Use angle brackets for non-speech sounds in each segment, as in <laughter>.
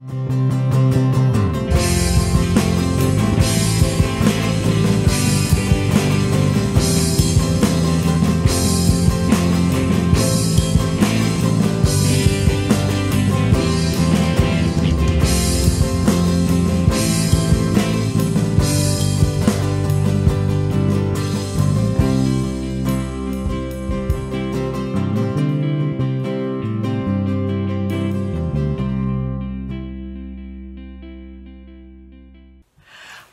Música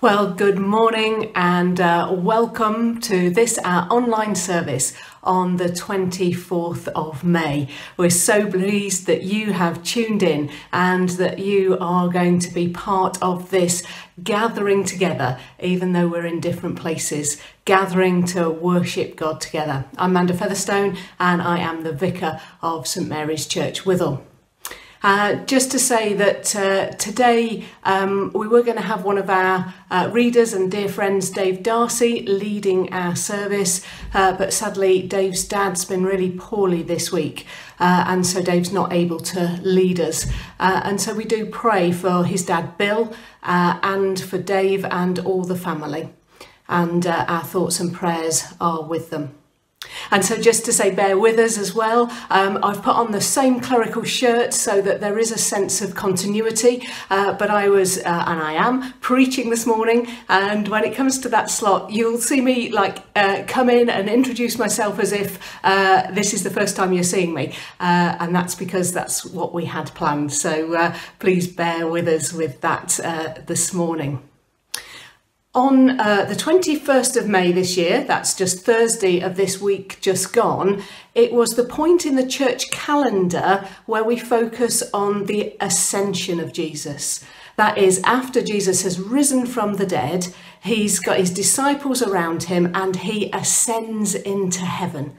Well, good morning and uh, welcome to this our online service on the 24th of May. We're so pleased that you have tuned in and that you are going to be part of this gathering together, even though we're in different places, gathering to worship God together. I'm Manda Featherstone and I am the Vicar of St Mary's Church, Wythall. Uh, just to say that uh, today um, we were going to have one of our uh, readers and dear friends, Dave Darcy, leading our service, uh, but sadly Dave's dad's been really poorly this week. Uh, and so Dave's not able to lead us. Uh, and so we do pray for his dad Bill and for Dave and all the family. And our thoughts and prayers are with them. And so just to say bear with us as well, um, I've put on the same clerical shirt so that there is a sense of continuity, uh, but I was, uh, and I am, preaching this morning, and when it comes to that slot, you'll see me like uh, come in and introduce myself as if uh, this is the first time you're seeing me, uh, and that's because that's what we had planned, so uh, please bear with us with that this morning. On uh, the 21st of May this year, that's just Thursday of this week just gone, it was the point in the church calendar where we focus on the ascension of Jesus. That is, after Jesus has risen from the dead, he's got his disciples around him and he ascends into heaven.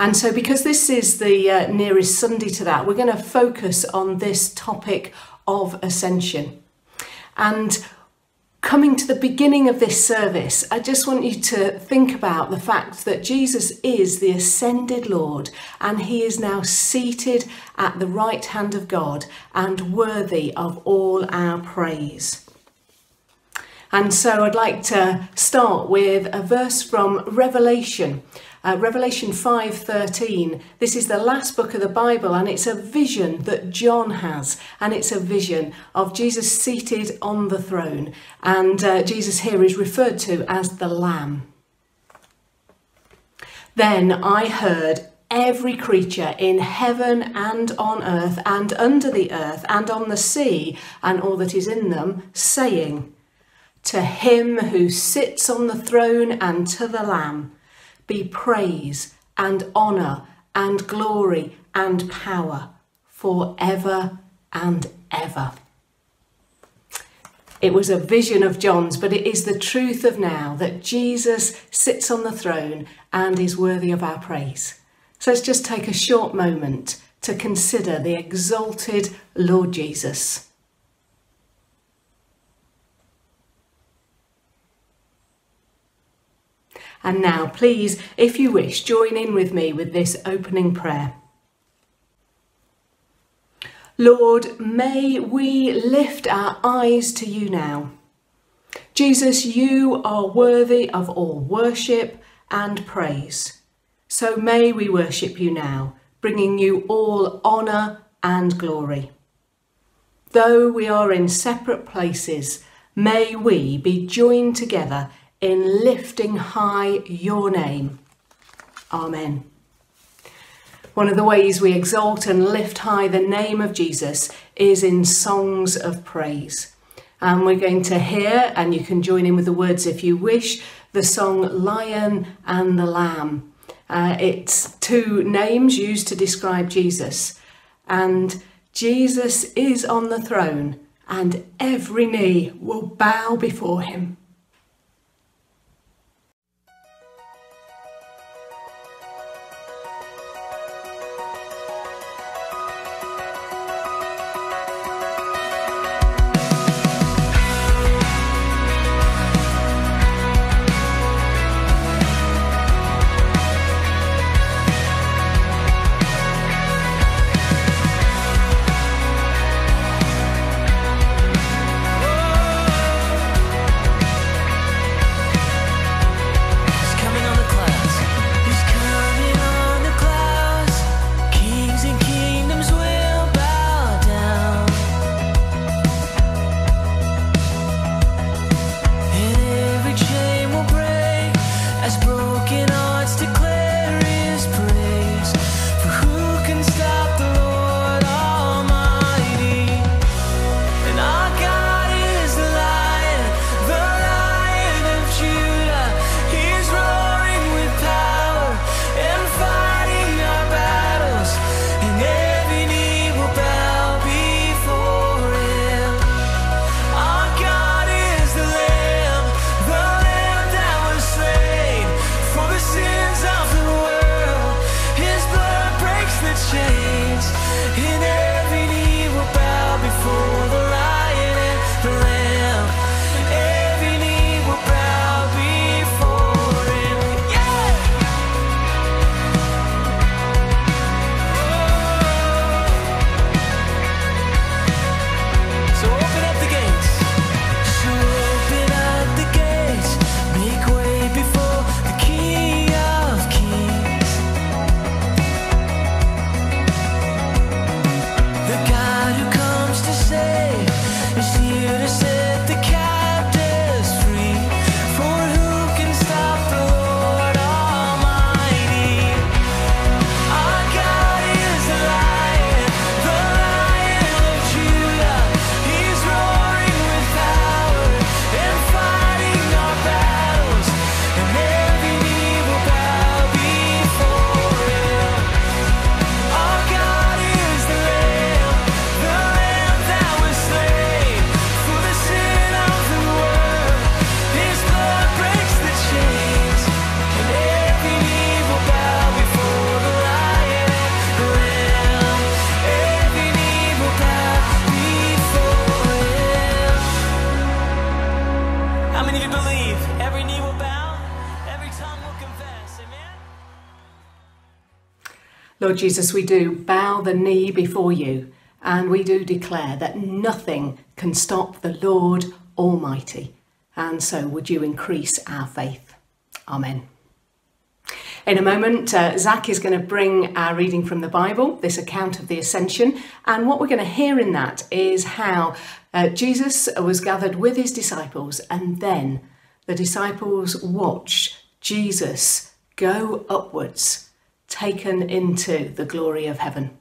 And so, because this is the uh, nearest Sunday to that, we're going to focus on this topic of ascension. And coming to the beginning of this service, I just want you to think about the fact that Jesus is the ascended Lord and he is now seated at the right hand of God and worthy of all our praise. And so I'd like to start with a verse from Revelation uh, Revelation 5:13. This is the last book of the Bible and it's a vision that John has and it's a vision of Jesus seated on the throne and uh, Jesus here is referred to as the lamb. Then I heard every creature in heaven and on earth and under the earth and on the sea and all that is in them saying to him who sits on the throne and to the lamb be praise and honour and glory and power forever and ever. It was a vision of John's, but it is the truth of now that Jesus sits on the throne and is worthy of our praise. So let's just take a short moment to consider the exalted Lord Jesus. And now, please, if you wish, join in with me with this opening prayer. Lord, may we lift our eyes to you now. Jesus, you are worthy of all worship and praise. So may we worship you now, bringing you all honour and glory. Though we are in separate places, may we be joined together in lifting high your name. Amen. One of the ways we exalt and lift high the name of Jesus is in songs of praise. And we're going to hear, and you can join in with the words if you wish, the song Lion and the Lamb. Uh, it's two names used to describe Jesus. And Jesus is on the throne, and every knee will bow before him. Lord Jesus, we do bow the knee before you and we do declare that nothing can stop the Lord Almighty. And so would you increase our faith? Amen. In a moment, uh, Zac is going to bring our reading from the Bible, this account of the ascension. And what we're going to hear in that is how uh, Jesus was gathered with his disciples, and then the disciples watched Jesus go upwards, taken into the glory of heaven.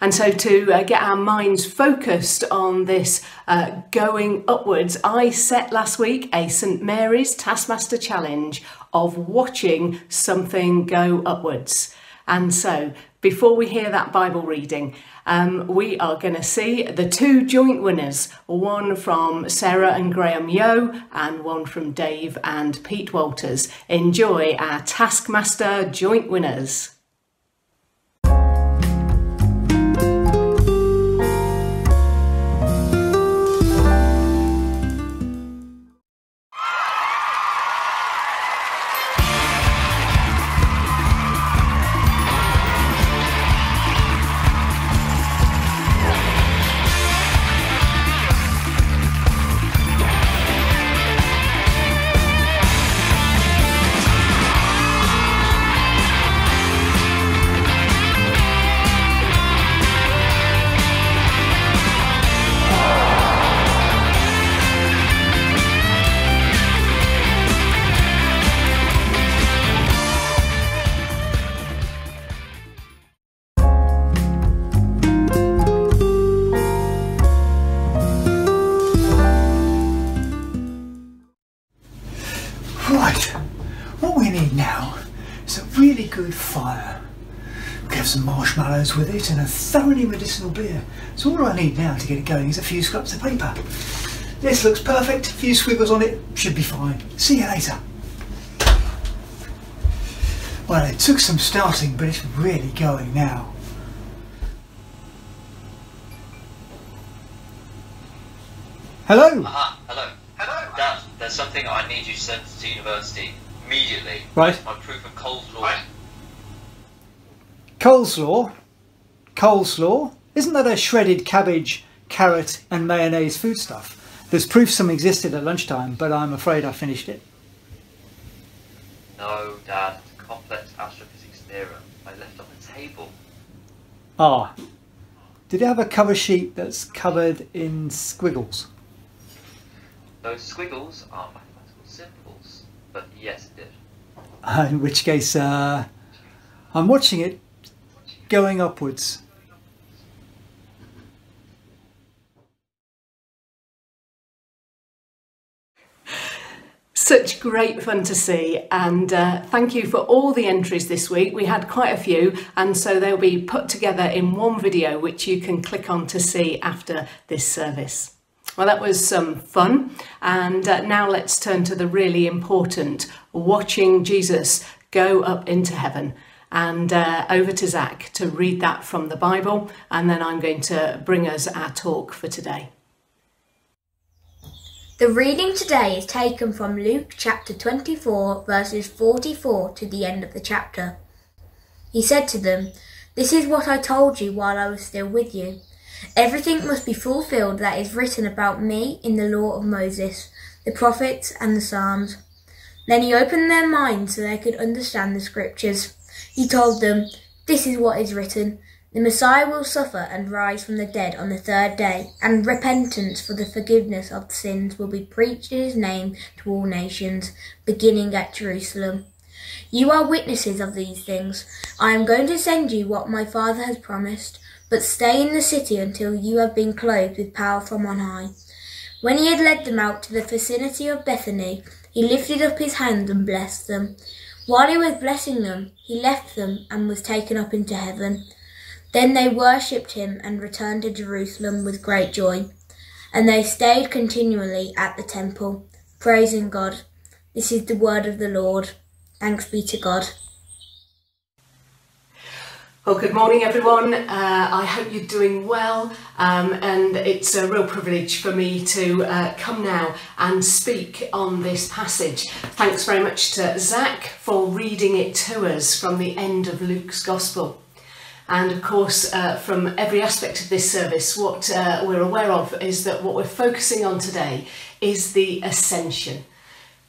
And so, to uh, get our minds focused on this uh, going upwards, I set last week a St Mary's Taskmaster Challenge of watching something go upwards. And so, before we hear that Bible reading, um, we are going to see the two joint winners one from Sarah and Graham Yo, and one from Dave and Pete Walters. Enjoy our Taskmaster joint winners. Right, what we need now is a really good fire. We have some marshmallows with it and a thoroughly medicinal beer. So all I need now to get it going is a few scraps of paper. This looks perfect, a few squiggles on it, should be fine. See you later. Well, it took some starting, but it's really going now. Hello? Aha, hello. Hello. Dad, there's something I need you to send to university immediately. Right. My proof of coleslaw. Coleslaw? Coleslaw? Isn't that a shredded cabbage, carrot and mayonnaise foodstuff? There's proof some existed at lunchtime, but I'm afraid I finished it. No, Dad, it's a complex astrophysics theorem I left on the table. Ah. Did it have a cover sheet that's covered in squiggles? Those squiggles are mathematical symbols, but yes, it did. Uh, <laughs> in which case, uh, I'm watching it going upwards. Such great fun to see, and uh, thank you for all the entries this week. We had quite a few, and so they'll be put together in one video which you can click on to see after this service. Well, that was some fun, and uh, now let's turn to the really important watching Jesus go up into heaven. And uh, over to Zac to read that from the Bible, and then I'm going to bring us our talk for today. The reading today is taken from Luke chapter 24, verses 44 to the end of the chapter. He said to them, This is what I told you while I was still with you. Everything must be fulfilled that is written about me in the law of Moses, the prophets, and the Psalms. Then he opened their minds so they could understand the scriptures. He told them, This is what is written. The Messiah will suffer and rise from the dead on the third day, and repentance for the forgiveness of sins will be preached in his name to all nations, beginning at Jerusalem. You are witnesses of these things. I am going to send you what my Father has promised, but stay in the city until you have been clothed with power from on high. When he had led them out to the vicinity of Bethany, he lifted up his hand and blessed them. While he was blessing them, he left them and was taken up into heaven. Then they worshipped him and returned to Jerusalem with great joy. And they stayed continually at the temple, praising God. This is the word of the Lord. Thanks be to God. Well, good morning, everyone. Uh, I hope you're doing well, um, and it's a real privilege for me to uh, come now and speak on this passage. Thanks very much to Zac for reading it to us from the end of Luke's Gospel. And of course, uh, from every aspect of this service, what uh, we're aware of is that what we're focusing on today is the ascension.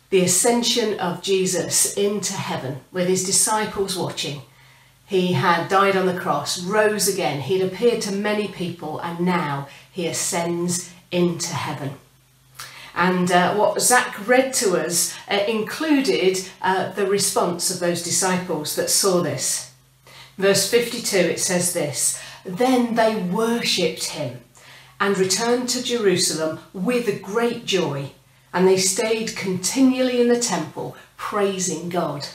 The ascension of Jesus into heaven with his disciples watching. He had died on the cross, rose again, he'd appeared to many people, and now he ascends into heaven. And uh, what Zac read to us uh, included uh, the response of those disciples that saw this. Verse 52 it says this Then they worshipped him and returned to Jerusalem with great joy, and they stayed continually in the temple praising God.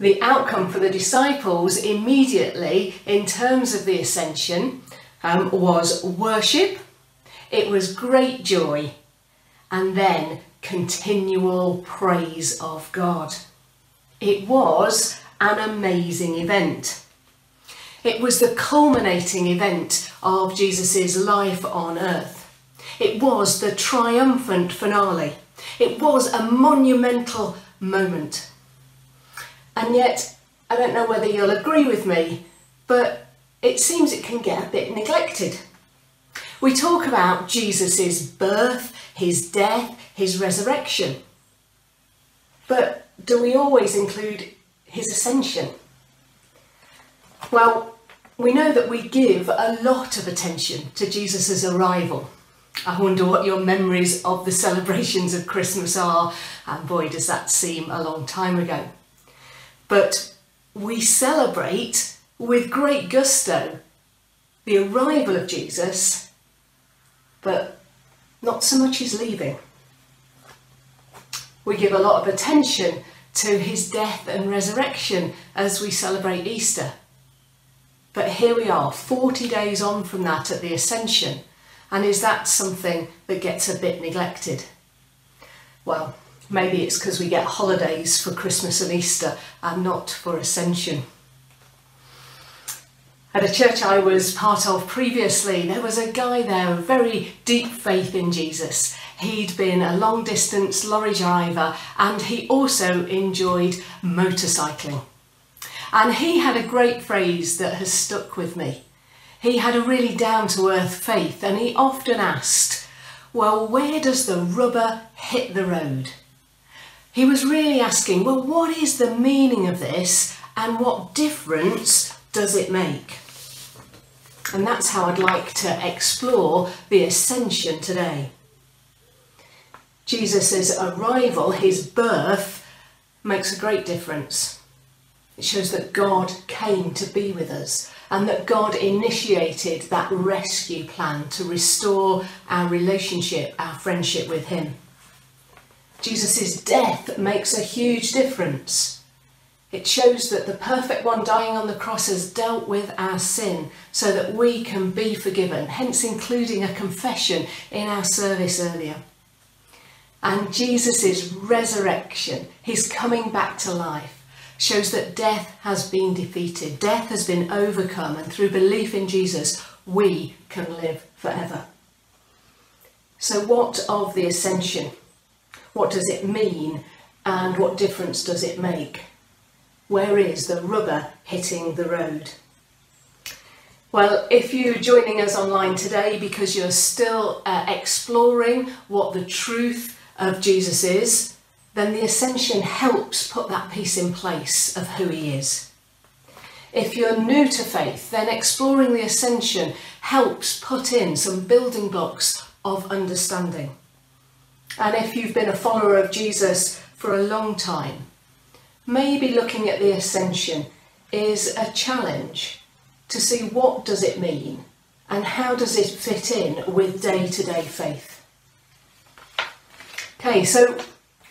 The outcome for the disciples immediately, in terms of the ascension, um, was worship, it was great joy, and then continual praise of God. It was an amazing event. It was the culminating event of Jesus' life on earth. It was the triumphant finale. It was a monumental moment. And yet, I don't know whether you'll agree with me, but it seems it can get a bit neglected. We talk about Jesus' birth, his death, his resurrection. But do we always include his ascension? Well, we know that we give a lot of attention to Jesus' arrival. I wonder what your memories of the celebrations of Christmas are, and boy, does that seem a long time ago. But we celebrate with great gusto the arrival of Jesus, but not so much his leaving. We give a lot of attention to his death and resurrection as we celebrate Easter. But here we are, 40 days on from that at the Ascension, and is that something that gets a bit neglected? Well, maybe it's because we get holidays for Christmas and Easter and not for Ascension. At a church I was part of previously, there was a guy there, with very deep faith in Jesus. He'd been a long distance lorry driver and he also enjoyed motorcycling. And he had a great phrase that has stuck with me. He had a really down to earth faith and he often asked, Well, where does the rubber hit the road? He was really asking, Well, what is the meaning of this and what difference does it make? And that's how I'd like to explore the ascension today. Jesus' arrival, his birth, makes a great difference. It shows that God came to be with us and that God initiated that rescue plan to restore our relationship, our friendship with Him. Jesus' death makes a huge difference. It shows that the perfect one dying on the cross has dealt with our sin so that we can be forgiven, hence including a confession in our service earlier. And Jesus' resurrection, his coming back to life, shows that death has been defeated, death has been overcome, and through belief in Jesus, we can live forever. So, what of the ascension? What does it mean, and what difference does it make? Where is the rubber hitting the road? Well, if you're joining us online today because you're still uh, exploring what the truth of Jesus is, then the ascension helps put that piece in place of who he is. If you're new to faith, then exploring the ascension helps put in some building blocks of understanding. And if you've been a follower of Jesus for a long time, maybe looking at the ascension is a challenge to see what does it mean and how does it fit in with day-to-day faith. Okay, so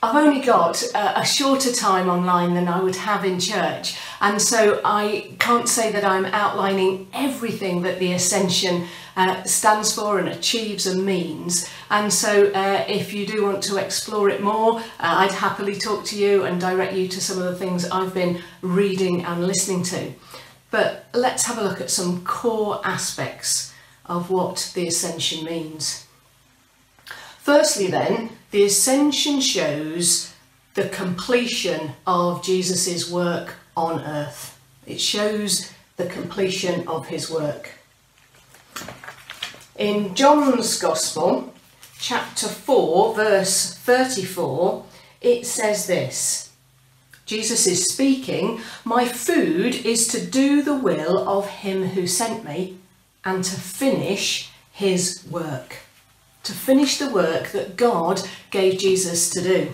I've only got a, shorter time online than I would have in church, and so I can't say that I'm outlining everything that the Ascension uh, stands for and achieves and means. And so, uh, if you do want to explore it more, uh, I'd happily talk to you and direct you to some of the things I've been reading and listening to. But let's have a look at some core aspects of what the Ascension means. Firstly, then, the ascension shows the completion of Jesus' work on earth. It shows the completion of his work. In John's Gospel, chapter 4, verse 34, it says this Jesus is speaking, My food is to do the will of him who sent me and to finish his work. To finish the work that God gave Jesus to do.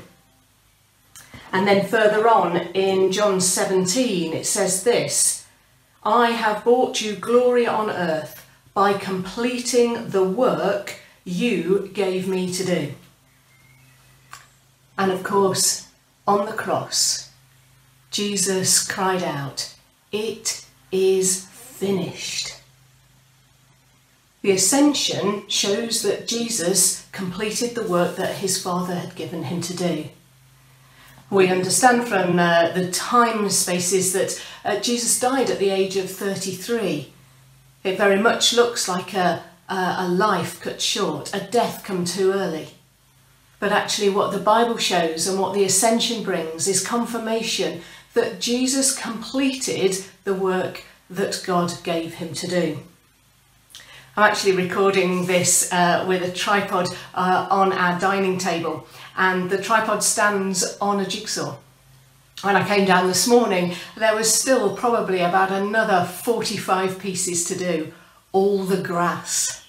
And then further on in John 17, it says this I have brought you glory on earth by completing the work you gave me to do. And of course, on the cross, Jesus cried out, It is finished. The ascension shows that Jesus completed the work that his Father had given him to do. We understand from uh, the time spaces that uh, Jesus died at the age of 33. It very much looks like a, a, a life cut short, a death come too early. But actually, what the Bible shows and what the ascension brings is confirmation that Jesus completed the work that God gave him to do. I'm actually recording this uh, with a tripod uh, on our dining table and the tripod stands on a jigsaw. When I came down this morning, there was still probably about another 45 pieces to do, all the grass.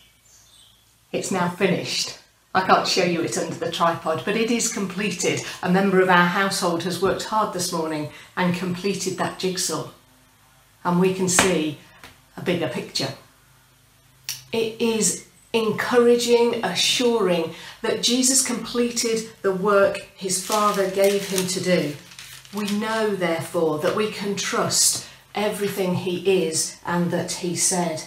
It's now finished. I can't show you it under the tripod, but it is completed. A member of our household has worked hard this morning and completed that jigsaw. And we can see a bigger picture. It is encouraging, assuring that Jesus completed the work his Father gave him to do. We know, therefore, that we can trust everything he is and that he said.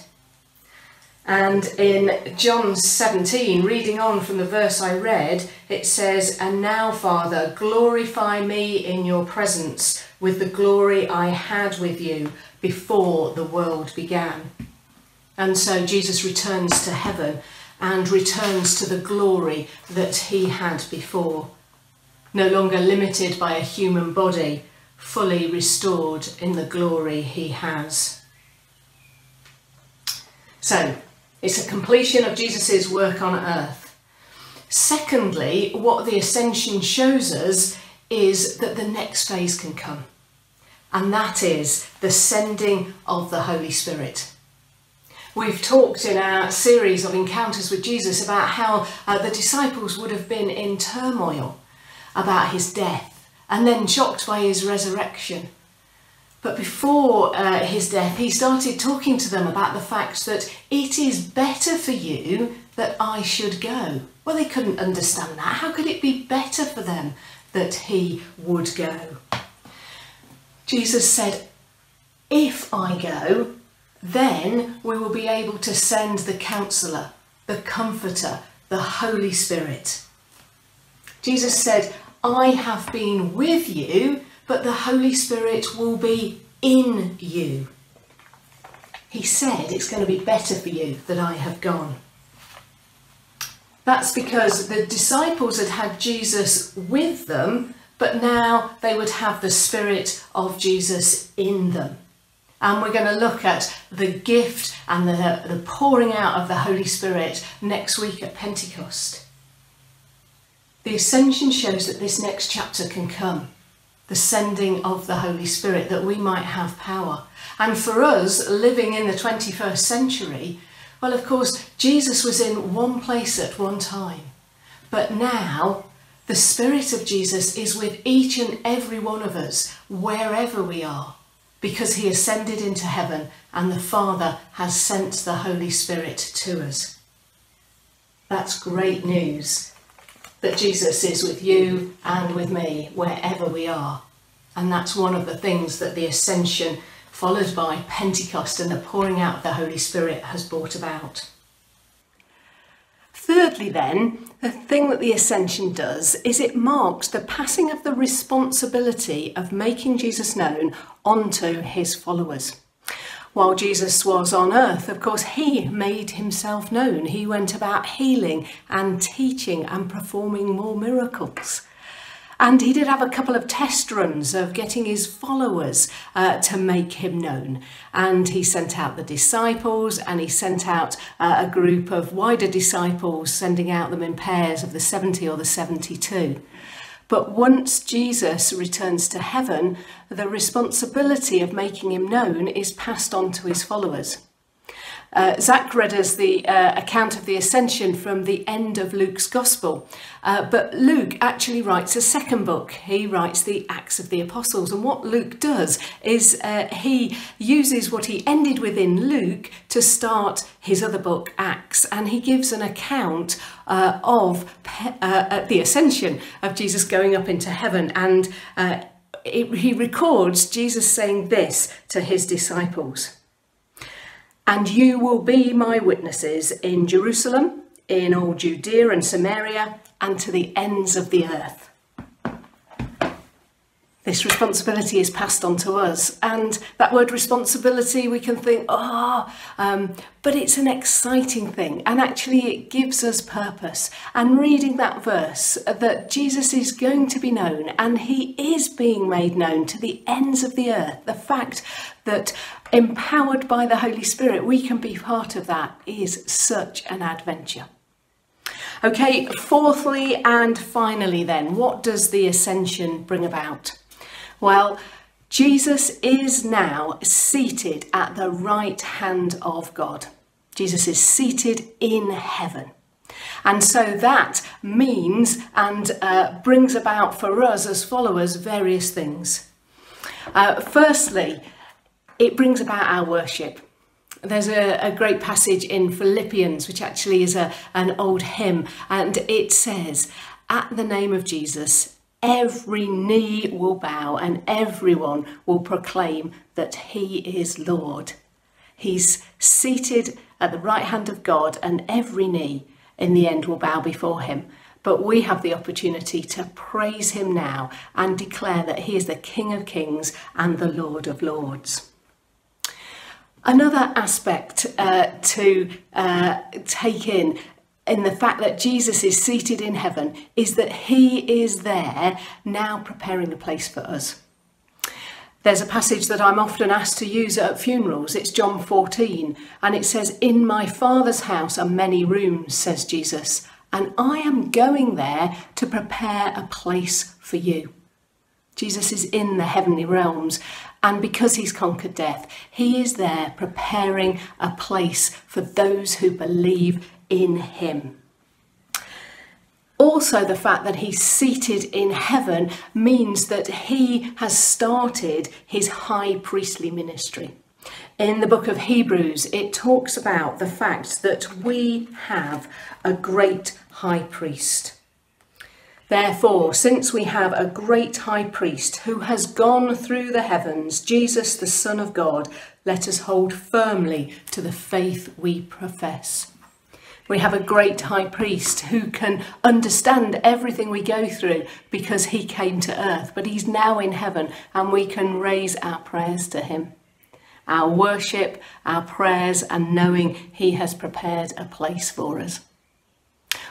And in John 17, reading on from the verse I read, it says, And now, Father, glorify me in your presence with the glory I had with you before the world began. And so Jesus returns to heaven and returns to the glory that he had before. No longer limited by a human body, fully restored in the glory he has. So, it's a completion of Jesus' work on earth. Secondly, what the ascension shows us is that the next phase can come, and that is the sending of the Holy Spirit. We've talked in our series of encounters with Jesus about how uh, the disciples would have been in turmoil about his death and then shocked by his resurrection. But before uh, his death, he started talking to them about the fact that it is better for you that I should go. Well, they couldn't understand that. How could it be better for them that he would go? Jesus said, If I go, then we will be able to send the counselor, the comforter, the Holy Spirit. Jesus said, I have been with you, but the Holy Spirit will be in you. He said it's going to be better for you that I have gone. That's because the disciples had had Jesus with them, but now they would have the Spirit of Jesus in them and we're going to look at the gift and the, the pouring out of the Holy Spirit next week at Pentecost. The ascension shows that this next chapter can come the sending of the Holy Spirit, that we might have power. And for us, living in the 21st century, well, of course, Jesus was in one place at one time. But now, the Spirit of Jesus is with each and every one of us, wherever we are because he ascended into heaven and the Father has sent the Holy Spirit to us. That's great news that Jesus is with you and with me wherever we are. And that's one of the things that the ascension, followed by Pentecost and the pouring out of the Holy Spirit, has brought about. Thirdly, then, the thing that the ascension does is it marks the passing of the responsibility of making Jesus known onto his followers. While Jesus was on earth, of course, he made himself known. He went about healing and teaching and performing more miracles. And he did have a couple of test runs of getting his followers uh, to make him known. And he sent out the disciples and he sent out uh, a group of wider disciples, sending out them in pairs of the 70 or the 72. But once Jesus returns to heaven, the responsibility of making him known is passed on to his followers. Uh, Zac read us the uh, account of the ascension from the end of Luke's Gospel, uh, but Luke actually writes a second book. He writes the Acts of the Apostles, and what Luke does is uh, he uses what he ended with in Luke to start his other book, Acts, and he gives an account uh, of uh, the ascension of Jesus going up into heaven and. It, he records Jesus saying this to his disciples. And you will be my witnesses in Jerusalem, in all Judea and Samaria, and to the ends of the earth. This responsibility is passed on to us. And that word responsibility, we can think, oh, um, but it's an exciting thing. And actually, it gives us purpose. And reading that verse, that Jesus is going to be known and he is being made known to the ends of the earth, the fact that empowered by the Holy Spirit, we can be part of that is such an adventure. Okay, fourthly and finally, then, what does the ascension bring about? Well, Jesus is now seated at the right hand of God. Jesus is seated in heaven. And so that means and uh, brings about for us as followers various things. Uh, firstly, it brings about our worship. There's a, a, great passage in Philippians, which actually is a, an old hymn, and it says, At the name of Jesus, every knee will bow and everyone will proclaim that he is Lord. He's seated at the right hand of God, and every knee in the end will bow before him. But we have the opportunity to praise him now and declare that he is the King of Kings and the Lord of Lords. Another aspect uh, to uh, take in in the fact that Jesus is seated in heaven is that he is there now preparing a place for us. There's a passage that I'm often asked to use at funerals. It's John 14, and it says, In my Father's house are many rooms, says Jesus, and I am going there to prepare a place for you. Jesus is in the heavenly realms, and because he's conquered death, he is there preparing a place for those who believe in him. Also, the fact that he's seated in heaven means that he has started his high priestly ministry. In the book of Hebrews, it talks about the fact that we have a great high priest. Therefore, since we have a great high priest who has gone through the heavens, Jesus, the Son of God, let us hold firmly to the faith we profess. We have a great high priest who can understand everything we go through because he came to earth, but he's now in heaven and we can raise our prayers to him. Our worship, our prayers, and knowing he has prepared a place for us.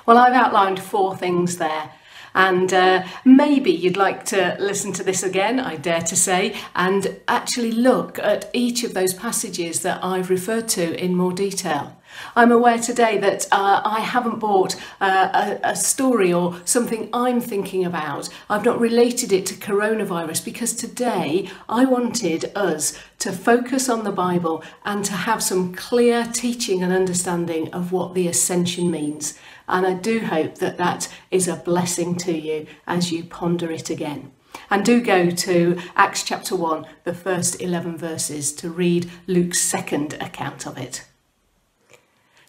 Well, I've outlined four things there and uh, maybe you'd like to listen to this again, I dare to say, and actually look at each of those passages that I've referred to in more detail. I'm aware today that uh, I haven't bought uh, a, a, story or something I'm thinking about. I've not related it to coronavirus because today I wanted us to focus on the Bible and to have some clear teaching and understanding of what the ascension means. And I do hope that that is a blessing to you as you ponder it again. And do go to Acts chapter 1, the first 11 verses, to read Luke's second account of it.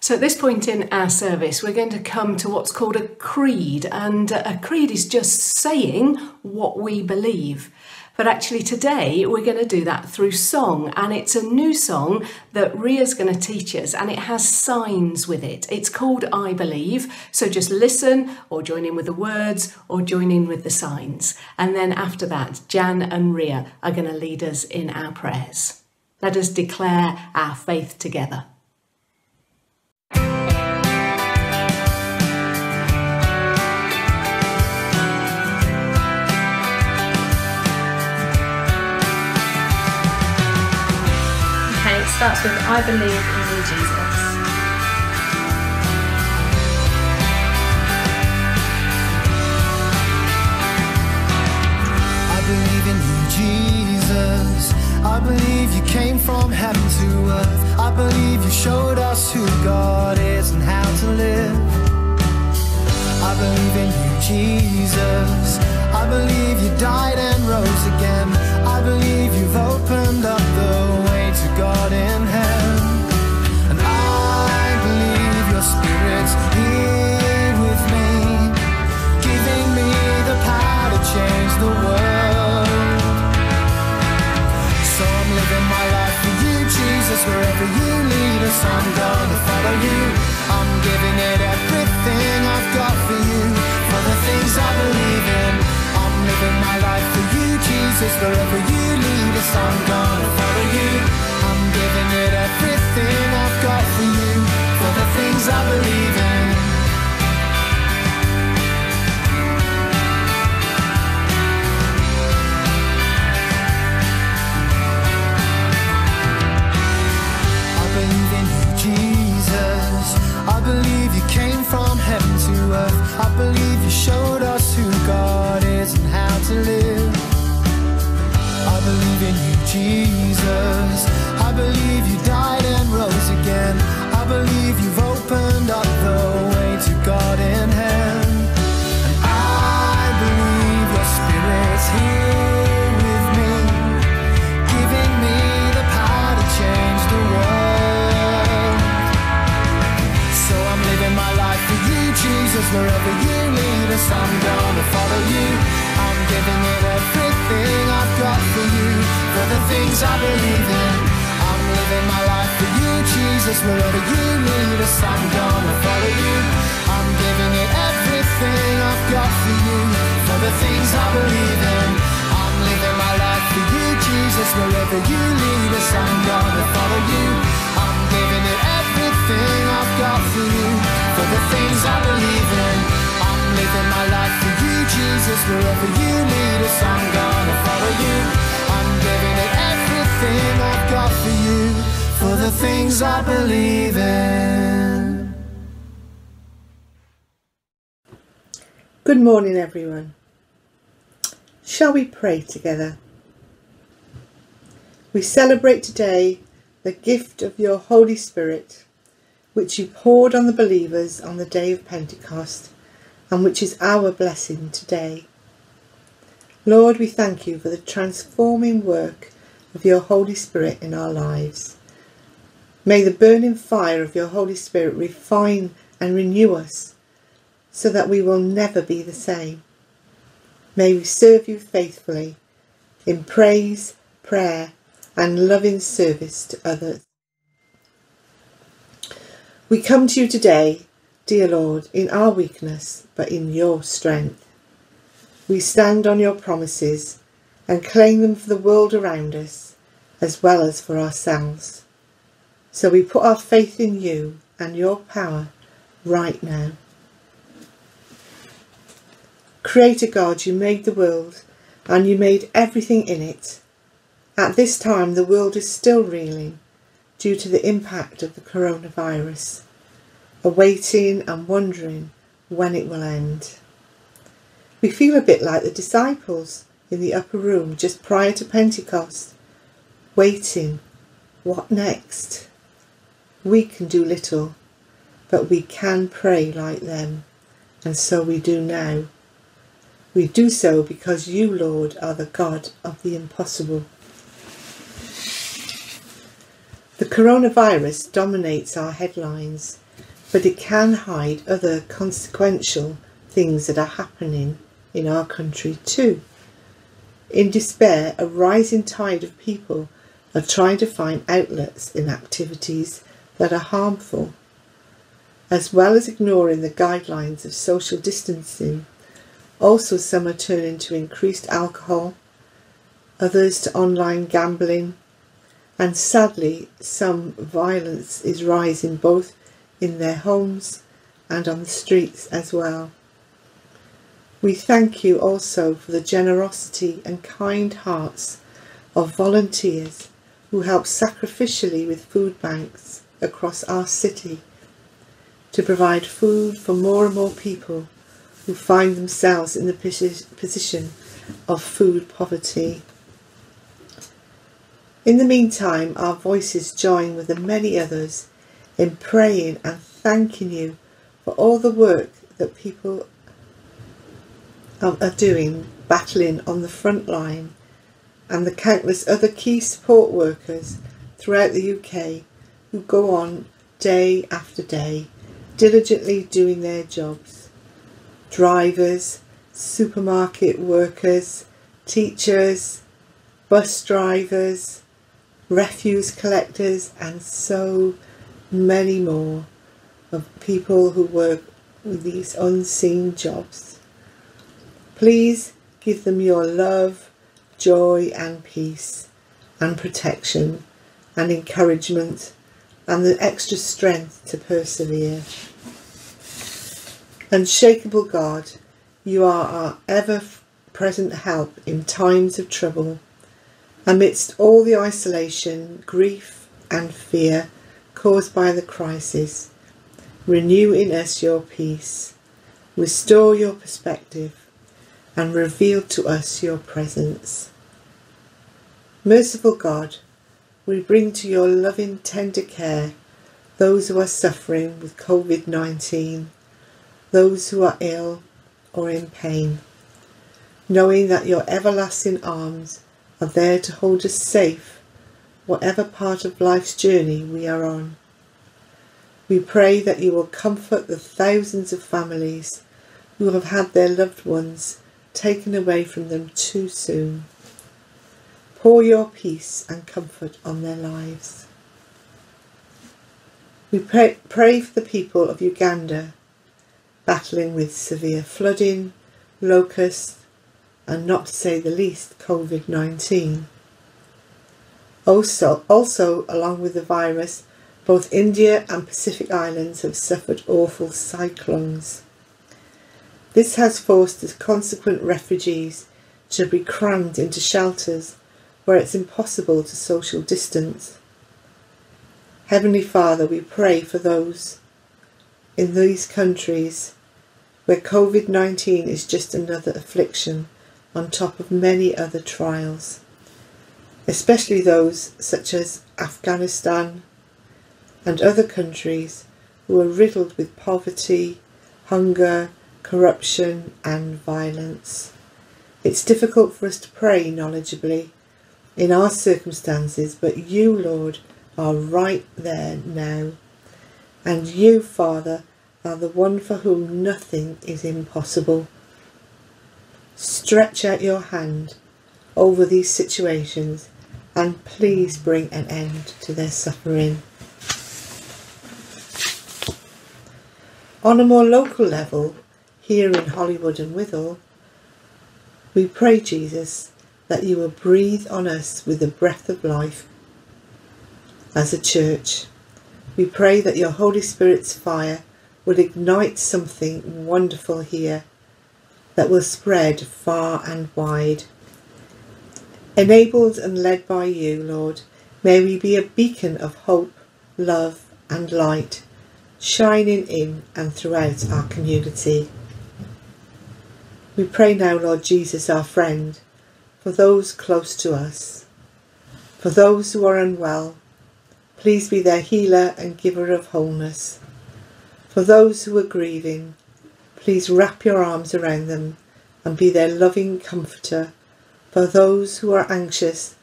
So, at this point in our service, we're going to come to what's called a creed, and uh, a creed is just saying what we believe. But actually, today we're going to do that through song, and it's a new song that Ria's going to teach us, and it has signs with it. It's called I Believe, so just listen or join in with the words or join in with the signs. And then after that, Jan and Ria are going to lead us in our prayers. Let us declare our faith together. Starts with I believe in you, Jesus. I believe in you, Jesus. I believe you came from heaven to earth. I believe you showed us who God is and how to live. I believe in you, Jesus. I believe you died and rose again. I believe you've opened up my life for you, Jesus. Wherever you lead us, I'm gonna follow you. I'm giving it everything I've got for you, for the things I believe in. I'm living my life for you, Jesus. Wherever you lead us, I'm gonna follow you. I'm giving it everything I've got for you, for the things I believe in. I'm living my life for you, Jesus. Wherever you lead us, I'm gonna follow you. Everything I've got for you, for the things I believe in. I'm living my life for you, Jesus. Wherever you lead us, I'm gonna follow you. I'm giving it everything I've got for you, for the things I believe in. Good morning, everyone. Shall we pray together? We celebrate today the gift of your Holy Spirit, which you poured on the believers on the day of Pentecost, and which is our blessing today. Lord, we thank you for the transforming work of your Holy Spirit in our lives. May the burning fire of your Holy Spirit refine and renew us so that we will never be the same. May we serve you faithfully in praise, prayer, and loving service to others. We come to you today, dear Lord, in our weakness, but in your strength. We stand on your promises and claim them for the world around us as well as for ourselves. So we put our faith in you and your power right now. Creator God, you made the world and you made everything in it. At this time, the world is still reeling due to the impact of the coronavirus, awaiting and wondering when it will end. We feel a bit like the disciples in the upper room just prior to Pentecost, waiting. What next? We can do little, but we can pray like them, and so we do now. We do so because you, Lord, are the God of the impossible. The coronavirus dominates our headlines, but it can hide other consequential things that are happening in our country too. In despair, a rising tide of people are trying to find outlets in activities that are harmful. As well as ignoring the guidelines of social distancing, also some are turning to increased alcohol, others to online gambling, and sadly some violence is rising both in their homes and on the streets as well. We thank you also for the generosity and kind hearts of volunteers who help sacrificially with food banks across our city to provide food for more and more people who find themselves in the position of food poverty. In the meantime, our voices join with the many others in praying and thanking you for all the work that people are doing, battling on the front line, and the countless other key support workers throughout the UK who go on day after day, diligently doing their jobs. Drivers, supermarket workers, teachers, bus drivers, refuse collectors, and so many more of people who work with these unseen jobs. Please give them your love, joy, and peace, and protection, and encouragement, and the extra strength to persevere. Unshakable God, you are our ever present help in times of trouble. Amidst all the isolation, grief, and fear caused by the crisis, renew in us your peace, restore your perspective, and reveal to us your presence. Merciful God, we bring to your loving, tender care those who are suffering with COVID 19, those who are ill or in pain, knowing that your everlasting arms are there to hold us safe, whatever part of life's journey we are on. We pray that you will comfort the thousands of families who have had their loved ones taken away from them too soon. Pour your peace and comfort on their lives. We pray, pray for the people of Uganda battling with severe flooding, locusts, and not to say the least, COVID 19. Also, also, along with the virus, both India and Pacific Islands have suffered awful cyclones. This has forced the consequent refugees to be crammed into shelters where it's impossible to social distance. Heavenly Father, we pray for those in these countries where COVID 19 is just another affliction on top of many other trials, especially those such as Afghanistan and other countries who are riddled with poverty, hunger, corruption, and violence. It's difficult for us to pray knowledgeably in our circumstances, but you, Lord, are right there now. And you, Father, are the one for whom nothing is impossible. Stretch out your hand over these situations and please bring an end to their suffering. On a more local level, here in Hollywood and Wythall, we pray, Jesus, that you will breathe on us with the breath of life as a church. We pray that your Holy Spirit's fire will ignite something wonderful here that will spread far and wide. Enabled and led by you, Lord, may we be a beacon of hope, love, and light, shining in and throughout our community. We pray now, Lord Jesus, our friend, for those close to us, for those who are unwell. Please be their healer and giver of wholeness. For those who are grieving, please wrap your arms around them and be their loving comforter. For those who are anxious,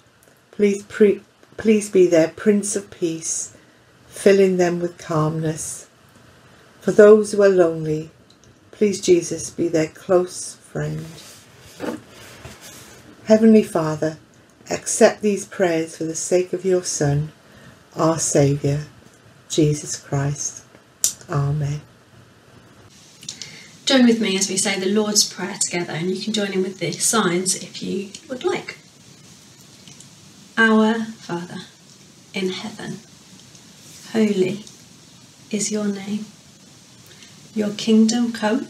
please, pre- please be their Prince of Peace, filling them with calmness. For those who are lonely, please, Jesus, be their close friend. Heavenly Father, accept these prayers for the sake of your Son, our Saviour, Jesus Christ. Amen. Join with me as we say the Lord's Prayer together, and you can join in with the signs if you would like. Our Father in heaven, holy is your name. Your kingdom come,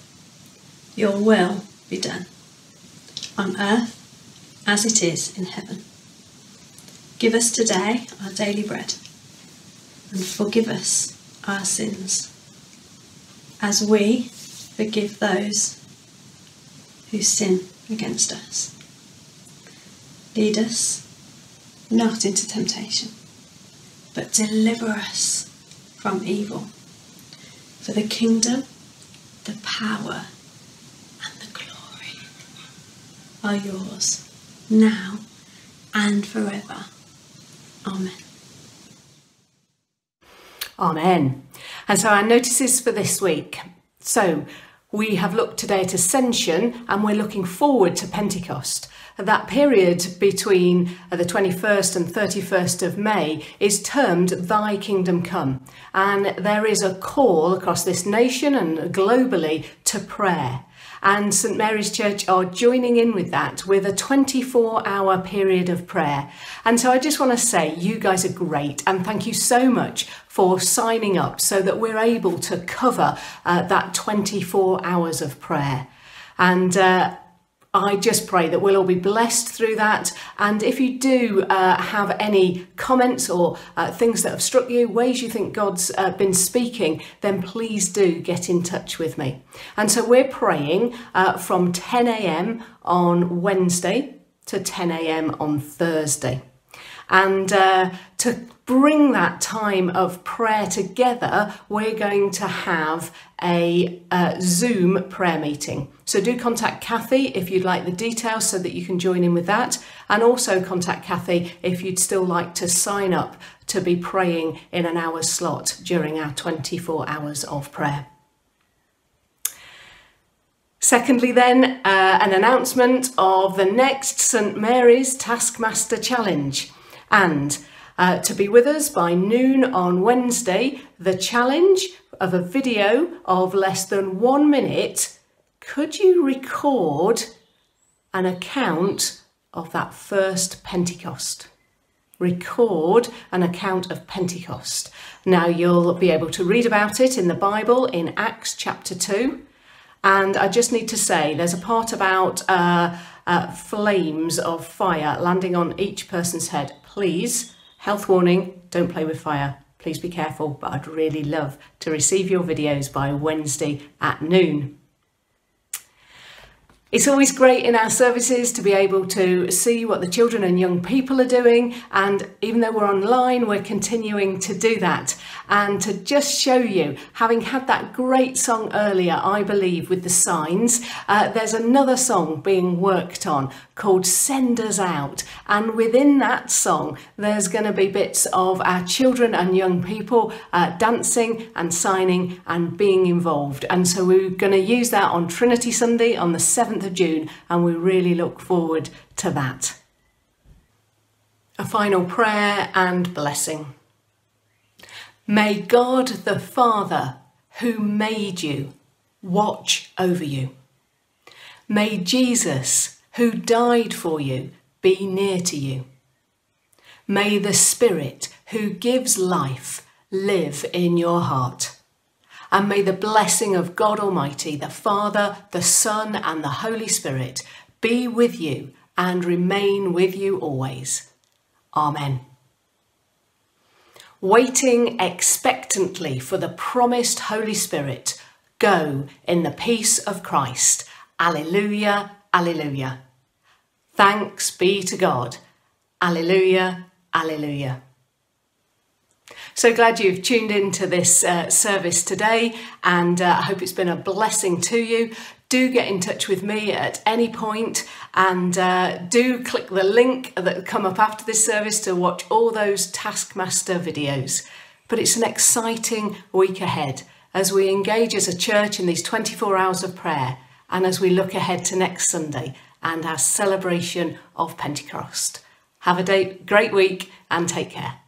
your will be done, on earth as it is in heaven. Give us today our daily bread, and forgive us our sins, as we forgive those who sin against us. Lead us not into temptation, but deliver us from evil. For the kingdom, the power, and the glory are yours, now and forever. Amen. Amen. And so our notices for this week. So we have looked today at Ascension and we're looking forward to Pentecost. That period between uh, the 21st and 31st of May is termed Thy Kingdom Come. And there is a call across this nation and globally to prayer. And St Mary's Church are joining in with that with a 24 hour period of prayer. And so I just want to say, you guys are great and thank you so much for signing up so that we're able to cover uh, that 24 hours of prayer. And uh, I just pray that we'll all be blessed through that. And if you do uh, have any comments or uh, things that have struck you, ways you think God's uh, been speaking, then please do get in touch with me. And so we're praying uh, from 10 a.m. on Wednesday to 10 a.m. on Thursday. And uh, to bring that time of prayer together, we're going to have a uh, Zoom prayer meeting. So do contact Kathy if you'd like the details so that you can join in with that. And also contact Kathy if you'd still like to sign up to be praying in an hour's slot during our 24 hours of prayer. Secondly, then, uh, an announcement of the next St Mary's Taskmaster Challenge. And uh, to be with us by noon on Wednesday, the challenge of a video of less than one minute. Could you record an account of that first Pentecost? Record an account of Pentecost. Now you'll be able to read about it in the Bible in Acts chapter 2. And I just need to say there's a part about uh, uh, flames of fire landing on each person's head. Please, health warning, don't play with fire. Please be careful, but I'd really love to receive your videos by Wednesday at noon. It's always great in our services to be able to see what the children and young people are doing and even though we're online we're continuing to do that. And to just show you having had that great song earlier I believe with the signs uh, there's another song being worked on called Send Us Out. And within that song there's going to be bits of our children and young people uh, dancing and signing and being involved. And so we're going to use that on Trinity Sunday on the 7th 7th of June, and we really look forward to that. A final prayer and blessing. May God the Father, who made you, watch over you. May Jesus, who died for you, be near to you. May the Spirit, who gives life, live in your heart. And may the blessing of God Almighty, the Father, the Son, and the Holy Spirit be with you and remain with you always. Amen. Waiting expectantly for the promised Holy Spirit, go in the peace of Christ. Alleluia, alleluia. Thanks be to God. Alleluia, alleluia. So glad you've tuned into this uh, service today and uh, I hope it's been a blessing to you. Do get in touch with me at any point and uh, do click the link that come up after this service to watch all those Taskmaster videos. But it's an exciting week ahead as we engage as a church in these 24 hours of prayer and as we look ahead to next Sunday and our celebration of Pentecost. Have a day, great week and take care.